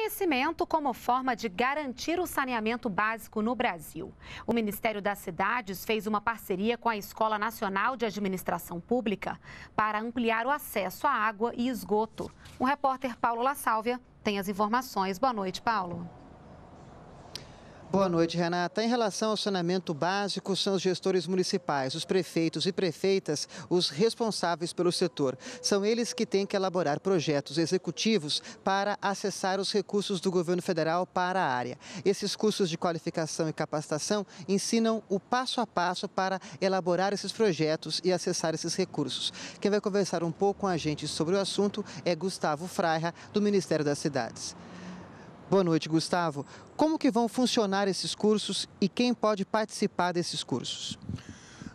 conhecimento como forma de garantir o saneamento básico no Brasil. O Ministério das Cidades fez uma parceria com a Escola Nacional de Administração Pública para ampliar o acesso à água e esgoto. O repórter Paulo La Sálvia tem as informações. Boa noite, Paulo. Boa noite, Renata. Em relação ao saneamento básico, são os gestores municipais, os prefeitos e prefeitas, os responsáveis pelo setor. São eles que têm que elaborar projetos executivos para acessar os recursos do governo federal para a área. Esses cursos de qualificação e capacitação ensinam o passo a passo para elaborar esses projetos e acessar esses recursos. Quem vai conversar um pouco com a gente sobre o assunto é Gustavo Fraira, do Ministério das Cidades. Boa noite, Gustavo. Como que vão funcionar esses cursos e quem pode participar desses cursos?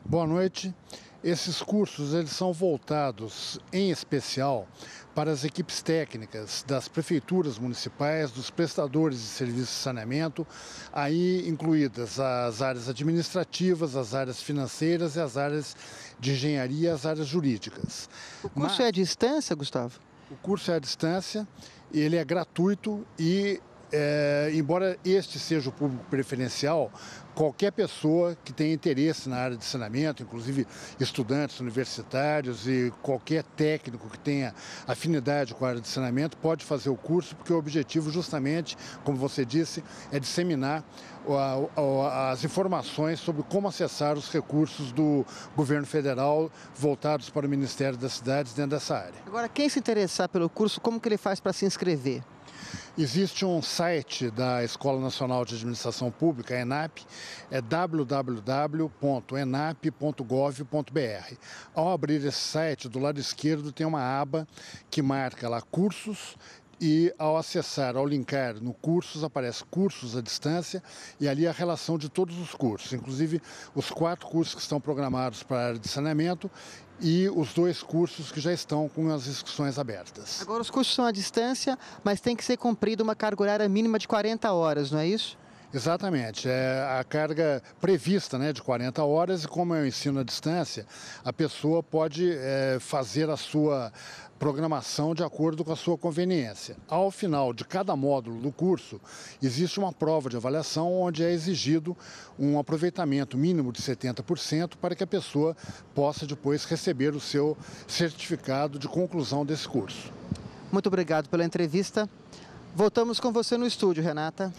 Boa noite. Esses cursos eles são voltados em especial para as equipes técnicas das prefeituras municipais, dos prestadores de serviços de saneamento, aí incluídas as áreas administrativas, as áreas financeiras e as áreas de engenharia, as áreas jurídicas. O curso Mas, é à distância, Gustavo? O curso é à distância, ele é gratuito e é, embora este seja o público preferencial, qualquer pessoa que tenha interesse na área de saneamento, inclusive estudantes universitários e qualquer técnico que tenha afinidade com a área de saneamento, pode fazer o curso, porque o objetivo, justamente, como você disse, é disseminar as informações sobre como acessar os recursos do governo federal voltados para o Ministério das Cidades dentro dessa área. Agora, quem se interessar pelo curso, como que ele faz para se inscrever? Existe um site da Escola Nacional de Administração Pública, a ENAP, é www.enap.gov.br. Ao abrir esse site, do lado esquerdo tem uma aba que marca lá cursos e ao acessar, ao linkar no cursos, aparece cursos à distância e ali a relação de todos os cursos, inclusive os quatro cursos que estão programados para a área de saneamento e os dois cursos que já estão com as inscrições abertas. Agora, os cursos são à distância, mas tem que ser cumprida uma carga horária mínima de 40 horas, não é isso? Exatamente, é a carga prevista né, de 40 horas e como é o ensino à distância, a pessoa pode é, fazer a sua programação de acordo com a sua conveniência. Ao final de cada módulo do curso, existe uma prova de avaliação onde é exigido um aproveitamento mínimo de 70% para que a pessoa possa depois receber o seu certificado de conclusão desse curso. Muito obrigado pela entrevista. Voltamos com você no estúdio, Renata.